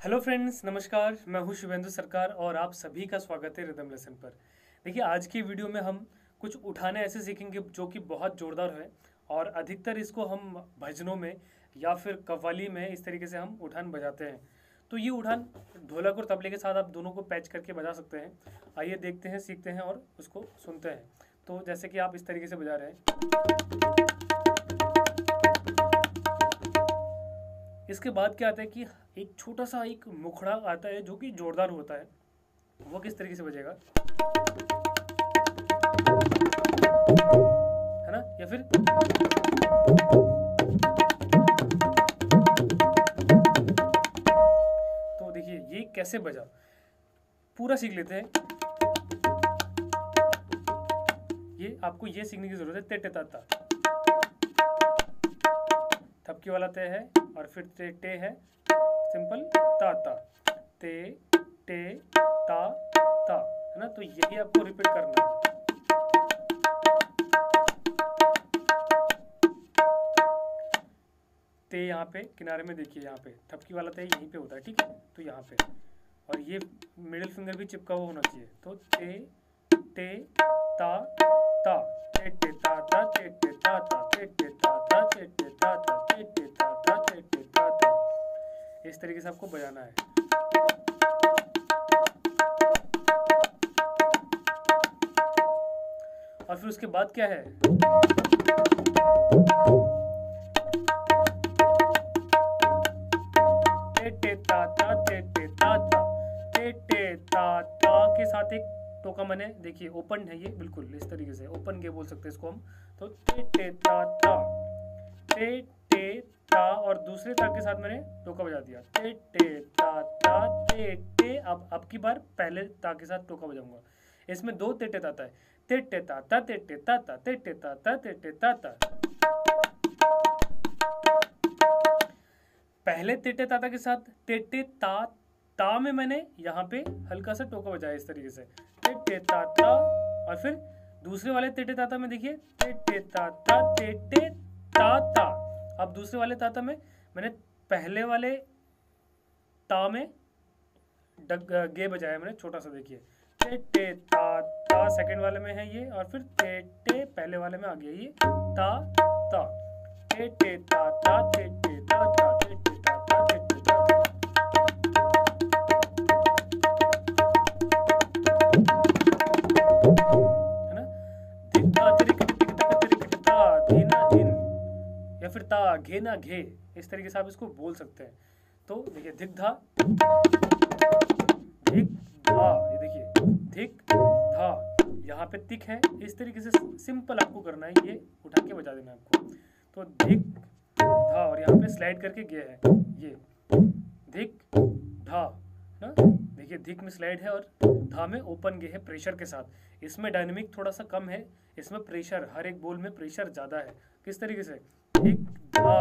Hello friends नमस्कार। मैं हूँ शिवेंद्र सरकार और आप सभी का स्वागत है रिदम लेसन पर। देखिए, आज की वीडियो में हम कुछ उठाने ऐसे सीखेंगे जो कि बहुत ज़ोरदार है और अधिकतर इसको हम भजनों में या फिर कव्वाली में इस तरीके से हम उठान बजाते हैं। तो ये उठान ढोलक और तबले के साथ आप दोनों को पैच करके बजा सकते हैं। आइए देखते हैं, सीखते हैं और उसको सुनते हैं। तो जैसे कि आप इस तरीके से बजा रहे हैं। इसके बाद क्या आता है कि एक छोटा सा एक मुखड़ा आता है जो कि जोरदार होता है। वो किस तरीके से बजेगा? है ना? या फिर तो देखिए, ये कैसे बजा? पूरा सीख लेते हैं। ये आपको ये सीखने की ज़रूरत है ते टे ता ता थपकी वाला तय है। और फिर ते, टे है। सिंपल, ता ता। ते, टे, ता ता, है ना? तो यही आपको रिपीट करना है। ते यहाँ पे, किनारे में देखिए यहाँ पे। थपकी वाला ते यहीं पे होता है, ठीक है? तो यहाँ पे। और ये मिडिल फिंगर भी चिपका हुआ होना चाहिए। तो ते, टे, ता ता। ते टे, ता ता ते टे, ता ता। ते टे, ता ता ते टे इस तरीके से आपको बजाना है। और फिर उसके बाद क्या है? के साथ एक टोका मैंने, देखिए, ओपन है ये, बिल्कुल, इस तरीके से, ओपन के बोल सकते हैं इसको हम। तो टे टे ता ता टे टे ता और दूसरे ता के साथ मैंने टोका बजा दिया टे टे ता ता टे टे अब अब की बार पहले ता के साथ टोका बजाऊँगा इसमें दो टेटे ताता है टे टे ता ता टे टे ता ता टे टे ता ता टे टे ता ता पहले टेटे ताता के साथ टेटे ता ता में मैंने यहाँ पे हल्का सा टोका बजाया इस तरीके से टेटे ता ता और फिर दूसरे वाले टेटे ताता में देखिए टेटे ता ता टेटे ता ता अब दूसरे वाले ताता में, मैंने पहले वाले ता में गे बजाया मैंने, छोटा सा देखिए। टेटे ता ता सेकंड वाले में है ये, और फिर टेटे पहले वाले में आ गया ये, ता ता। टे ता ता ता ता या घे ना घे, इस तरीके से आप इसको बोल सकते हैं। तो देखिए धिक धा धिक धा ये देखिए धिक धा यहाँ पे तिक है, इस तरीके से सिंपल आपको करना है, ये उठा के बजा देना आपको। तो धिक धा और यहाँ पे स्लाइड करके गया है, ये धिक धा ना, देखिए, धिक में स्लाइड है और धा में ओपन गे है प्रेशर के साथ। इसमें डायनेमिक थोड़ा सा कम है, इसमें प्रेशर, हर एक बोल में प्रेशर ज़्यादा है, किस तरीके से? धिक धा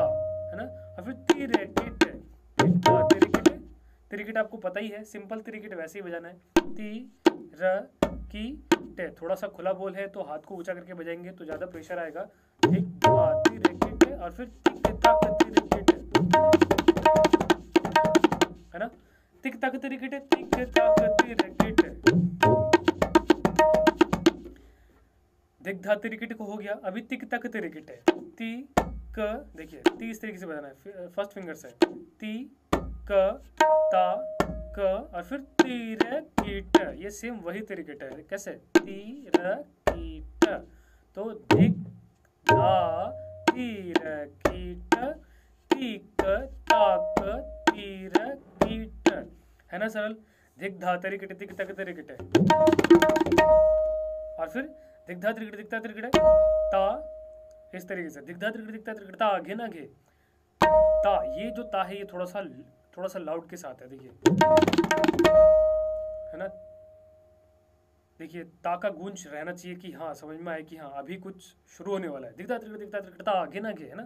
है ना? और फिर तीर है है धिक धा तिरिकिट। तिरिकिट आपको पता ही है, सिंपल तिरिकिट वैसे ही बजाना है। ती, र, की, टे। थोड़ा सा खुला बोल है तो हाथ को ऊँचा करके बजाएँगे तो ज़्यादा प्रेशर आएगा। धिक धा तिरिकिट है और फिर तिक ताक तिरिकिट है ना? तिक, ताक तिरिकिट है तिक, ताक तिरिकिट है दिख धा तिरिकिट को हो गया। अभी तिक, तक तिरिकिट है ती देखिए ती इस तरीके से बजाना है। फ़र्स्ट फिंगर से ती, क, ता, क और फिर तीर कीट ये सेम वही तिरिकिट है। कैसे? तीर कीट तो दिख धा तीर कीट तीक, ताक तीर कीट है ना, सरल? दिख धा तिरिकिट तिक, तक तिरिकिट है और फिर दिग्धा त्रिकट दिखता त्रिकट ता इस तरीके से। त्रिकट दिखता त्रिकट ता घे ना घे ता, ये जो ता है, ये थोड़ा सा थोड़ा सा लाउड के साथ है, देखिए। है ना? देखिए, ता का गूंज रहना चाहिए कि हाँ समझ में आए कि हाँ अभी कुछ शुरू होने वाला है। दिखता दिखता त्रिकट ता घे ना घे है ना?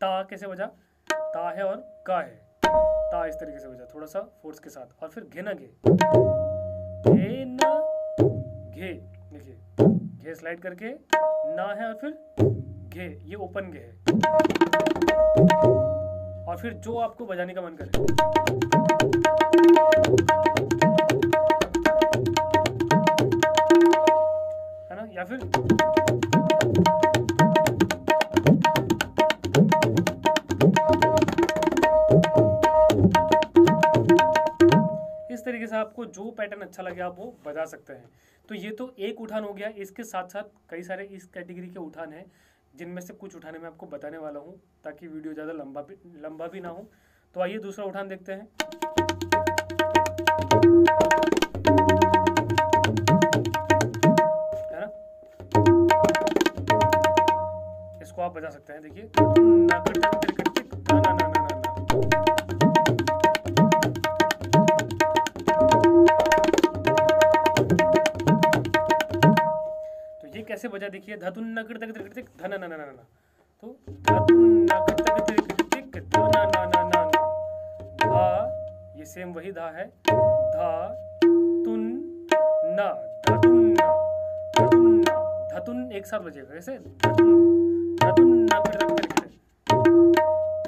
ता कैसे बजा? ता है और का है। ता इस तरीके से बजा थोड़ा सा फोर्स के साथ। और फिर घे ना घे। घे ना घे, देखिए। घे स्लाइड करके, ना है और फिर घे ये ओपन घे है और फिर जो आपको बजाने का मन करे। है ना? या फिर इस तरीके से आपको जो पैटर्न अच्छा लगे, आप वो बजा सकते हैं। तो ये तो एक उठान हो गया। इसके साथ साथ कई सारे इस कैटेगरी के उठान हैं। जिनमें से कुछ उठाने में आपको बताने वाला हूँ, ताकि वीडियो ज़्यादा लंबा भी लंबा भी ना हो। तो आइए दूसरा उठान देखते हैं। इसको आप बजा सकते हैं, देखिए। कैसे बजा देखिए धतुन धन न न न न तो न न न न धा ये सेम वही धा है धा तुन न धतुन न धतुन न धतुन एक साथ बजेगा कैसे धतुन धतुन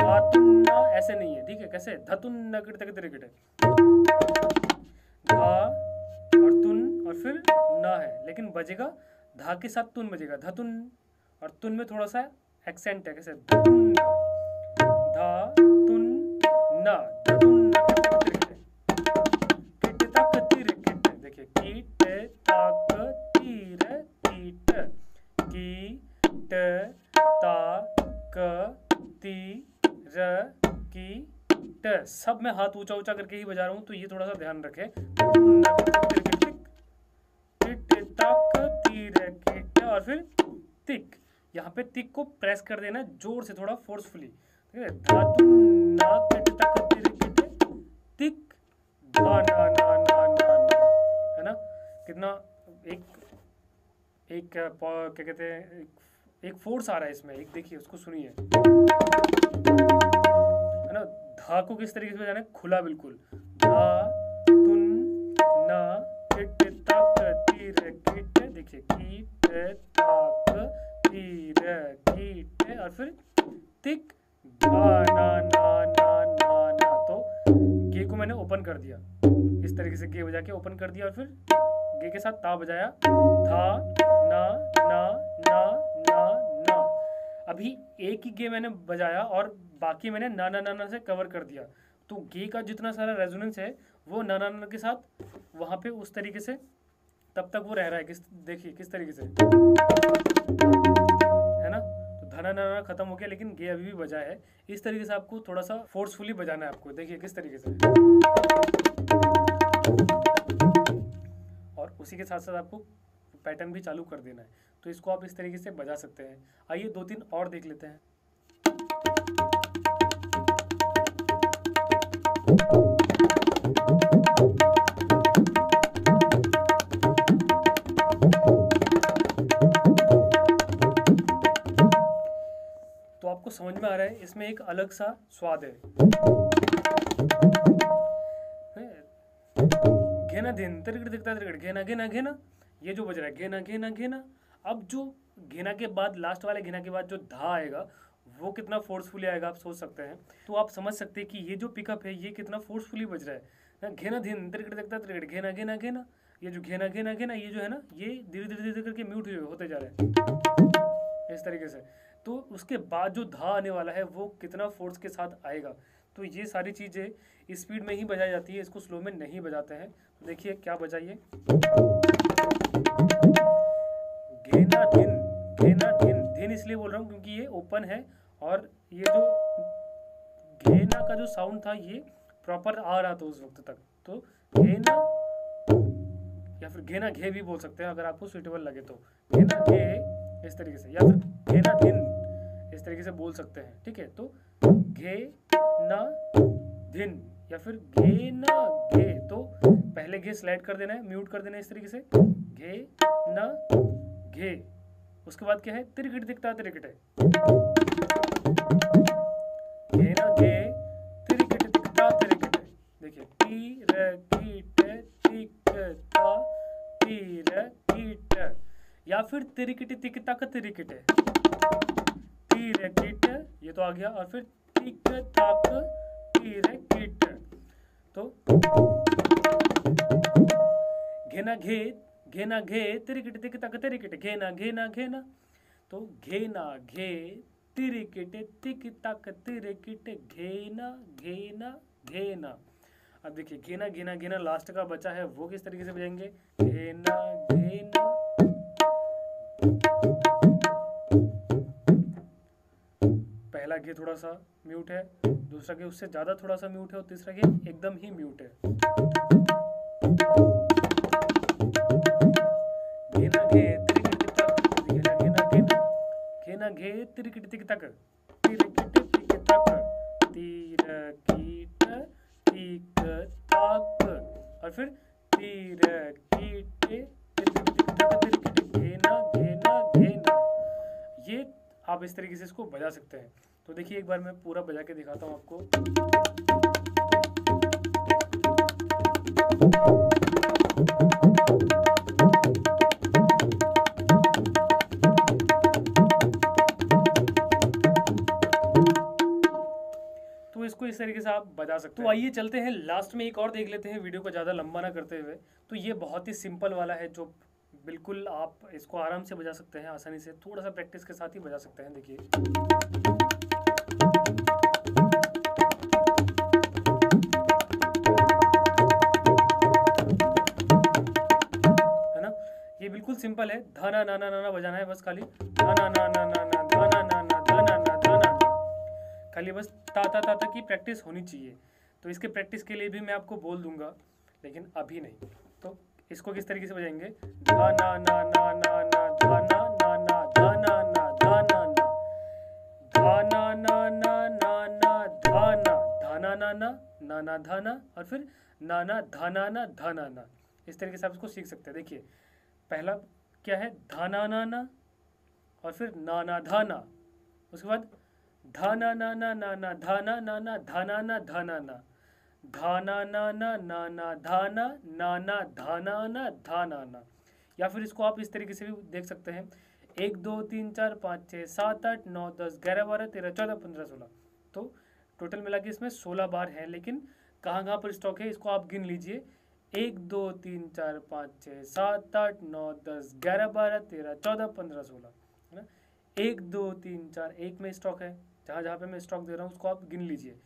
धातुन न ऐसे नहीं है ठीक है कैसे धतुन तक धा और तुन और फिर न है लेकिन बजेगा धा के साथ तुन बजेगा धतुन और तुन में थोड़ा सा एक्सेंट है, कैसे? धा तुन न सब में हाथ ऊँचा ऊँचा करके ही बजा रहा हूँ तो ये थोड़ा सा ध्यान रखें। टिट तक तीर किट और फिर तिक यहाँ पे तिक को प्रेस कर देना ज़ोर से थोड़ा फोर्सफुली ठीक है? तक है। ना कितना? एक एक क्या कहते हैं? एक, एक फोर्स आ रहा है इसमें। एक देखिए उसको सुनिए। है ना? धा को किस तरीके से बजाना है? खुला बिल्कुल। किट देखिए कीट तक तीर कीट और फिर तिक धा, ना ना ना ना ना। तो गे को मैंने ओपन कर दिया। इस तरीके से गे बजा के ओपन कर दिया और फिर गे के साथ ता बजाया। था ना ना ना ना ना। अभी एक ही गे मैंने बजाया और बाकी मैंने ना ना ना ना से कवर कर दिया। तो गे का जितना सारा रेजोनेंस है, वो ना ना ना के साथ वहाँ पे उस तरीके से तब तक वो रह रहा है, किस, देखिए, किस तरीके से। है ना? तो धना ना ना खत्म हो गया, लेकिन गे अभी भी बजा है। इस तरीके से आपको थोड़ा सा फोर्सफुली बजाना है आपको, देखिए, किस तरीके से। और उसी के साथ साथ आपको पैटर्न भी चालू कर देना है। तो इसको आप इस तरीके से बजा सकते हैं। आइए दो तीन और देख लेते हैं। समझ में आ रहा है, इसमें एक अलग सा स्वाद है। घेना दिन, तिरगड़ दिखता तिरगड़, घेना घेना घेना। ये जो बज रहा है, घेना घेना घेना। अब जो घेना के बाद लास्ट वाले घेना के बाद जो धा आएगा, वो कितना फोर्सफुली आएगा, आप सोच सकते हैं। तो आप समझ सकते हैं कि ये जो पिकअप है, ये कितना फोर्सफुली बज रहा है। घेना दिन, तिरगड़ दिखता तिरगड़, घेना घेना घेना। ये जो घेना घेना घेना, ये जो है ना, ये धीरे धीरे धीरे करके म्यूट होते जा रहे हैं। इस तरीके से। तो उसके बाद जो धा आने वाला है, वो कितना फोर्स के साथ आएगा? तो ये सारी चीज़ें स्पीड में ही बजाई जाती है, इसको स्लो में नहीं बजाते हैं। तो देखिए क्या बजाइए। घेना धिन घेना धिन। धिन इसलिए बोल रहा हूँ क्योंकि ये ओपन है और ये जो घेना का जो साउंड था, ये प्रॉपर आ रहा था उस वक्त तक। तो घेना या फिर घेना घे भी बोल सकते हैं, अगर आपको सुइटेबल लगे तो। घेना घे इस तरीके से, या फिर घेना धिन। इस तरीके से बोल सकते हैं, ठीक है? तो घे ना धिन या फिर घे ना घे। तो पहले घे स्लाइड कर देना है म्यूट कर देना है इस तरीके से। घे ना घे। उसके बाद क्या है? तिरगिट दिखता तिरगिट है। घे ना घे तिरगिट दिखता तिरगिट है। देखिए तीर कीट तिकता या फिर तिरकिट तिकता का तिरकिट है। तीर किट ये तो आ गया, और फिर तिक तक तीर किट तो घेना घे घेना घे तिरकिट तिक तक तिरकिट घेना घेना घेना। तो घेना घे तिरकिट तिक तक तिरकिट घेना घेना घेना। अब देखिए, घेना घेना घेना लास्ट का बचा है, वो किस तरीके से बजाएँगे? घेना घेना। पहला घे थोड़ा सा म्यूट है। दूसरा घे उससे ज़्यादा थोड़ा सा म्यूट है और तीसरा घे एकदम ही म्यूट है। घे तक तिक तक तिक तक तिक और फिर तिरकिट आप इस तरीके से इसको बजा सकते हैं। तो देखिए एक बार मैं पूरा बजा के दिखाता हूँ आपको। तो इसको इस तरीके से आप बजा सकते हैं। तो आइए चलते हैं। लास्ट में एक और देख लेते हैं वीडियो को ज़्यादा लंबा ना करते हुए। तो ये बहुत ही सिंपल वाला है जो बिल्कुल आप इसको आराम से बजा सकते हैं आसानी से थोड़ा सा प्रैक्टिस के साथ ही बजा सकते हैं देखिए है ना ये बिल्कुल सिंपल है धाना नाना नाना बजाना है बस खाली धाना नाना नाना धाना नाना धाना ना धाना खाली बस ता ता ता की प्रैक्टिस होनी चाहिए तो इसके प्रैक्टिस के लिए भी मैं आपको बोल दूँगा लेकिन अभी नहीं तो इसको किस तरीके से बजाएँगे ना ना ना ना ना ना ना ना ना ना ना ना धा और फिर ना ना ना ना धा ना इस तरीके से आप इसको सीख सकते हैं देखिए पहला क्या है धा ना ना और फिर ना ना उसके बाद धा ना ना ना ना ना धा ना ना ना ना धाना, ना ना ना ना, धाना, ना ना, धाना ना धाना, ना। या फिर इसको आप इस तरीके से भी देख सकते हैं। एक, दो, तीन, चार, पाँच छः सात, आठ, नौ, दस, ग्यारह, बारह, तेरह, चौदह, पंद्रह, सोलह। तो टोटल मिला के इसमें सोलह बार है, लेकिन कहाँ कहाँ पर स्टॉक है, इसको आप गिन लीजिए। एक, दो, तीन, चार, पाँच छः सात, आठ, नौ, दस, ग्यारह, बारह, तेरह, चौदह, पंद्रह, सोलह, है ना? एक, दो, तीन, चार, एक में स्टॉक है। जहाँ जहाँ पे मैं स्टॉक दे रहा हूँ, उसको आप गिन लीजिए।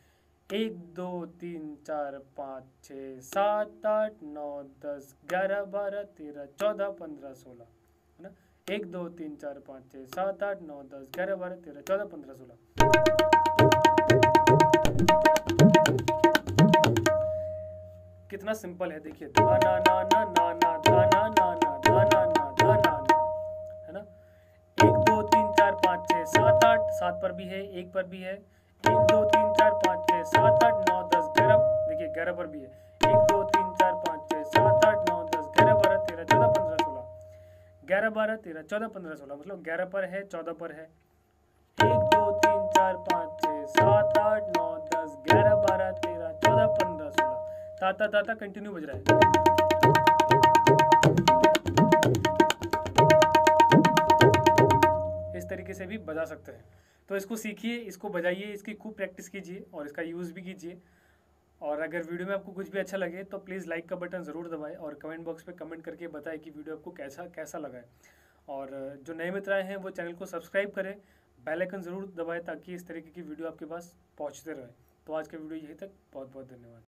एक, दो, तीन, चार, पाँच, छः, सात, आठ, नौ, दस, ग्यारह, बारह, तेरह, चौदह, पंद्रह, सोलह, है ना? एक, दो, तीन, चार, पाँच, छः, सात, आठ, नौ, दस, ग्यारह, बारह, तेरह, चौदह, पंद्रह, सोलह। कितना सिंपल है, देखिए ना ना ना ना ना ना ना ना, धा ना ना, धा, ना ना, है ना? एक, दो, तीन, चार, पाँच, छः, सात, आठ, सात पर भी है, एक पर भी है, एक, दो, तीन, चार, पाँच, छः सात आठ नौ दस ग्यारह। देखिए, ग्यारह पर भी है। एक, दो, तीन, चार, पाँच छः सात आठ, नौ, दस, ग्यारह, बारह, तेरह, चौदह, पंद्रह, सोलह। ग्यारह, बारह, तेरह, चौदह, पंद्रह, सोलह। मतलब ग्यारह पर है, चौदह पर है। एक, दो, तीन, चार, पाँच छः सात, आठ, नौ, दस, ग्यारह, बारह, तेरह, चौदह, पंद्रह, सोलह। ताता ताता कंटिन्यू बज रहा है। इस तरीके से भी बजा सकते हैं। तो इसको सीखिए, इसको बजाइए, इसकी खूब प्रैक्टिस कीजिए और इसका यूज़ भी कीजिए। और अगर वीडियो में आपको कुछ भी अच्छा लगे तो प्लीज़ लाइक का बटन ज़रूर दबाएँ और कमेंट बॉक्स पे कमेंट करके बताएँ कि वीडियो आपको कैसा कैसा लगा है। और जो नए मित्र आए हैं वो चैनल को सब्सक्राइब करें, बेल आइकन ज़रूर दबाएँ ताकि इस तरीके की वीडियो आपके पास पहुँचते रहे। तो आज का वीडियो यहीं तक बहुत बहुत धन्यवाद।